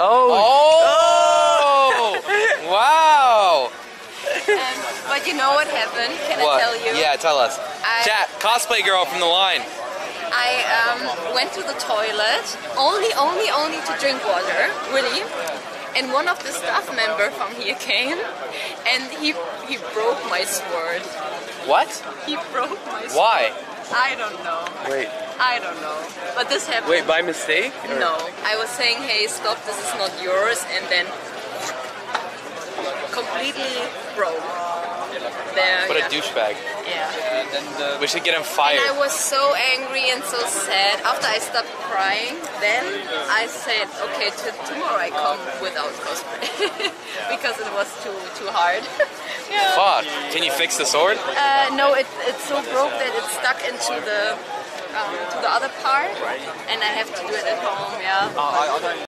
Oh. Oh! wow! Um, but you know what happened? Can What? I tell you? Yeah, tell us. I- Chat, cosplay girl from the line. I um, went to the toilet only, only, only to drink water, really. And one of the staff member from here came, and he he broke my sword. What? He broke my sword. Why? I don't know. Wait. I don't know. But this happened. Wait, by mistake? Or- No, I was saying, hey, stop, this is not yours, and then completely broke. There, What yeah. a douchebag. Yeah. We should get him And fired. I was so angry and so sad. After I stopped crying, then I said, okay, t- tomorrow I come without cosplay because it was too too hard. yeah. Fuck. Can you fix the sword? Uh, no, it, it's so broke that it's stuck into the um, to the other part, and I have to do it at home. Yeah.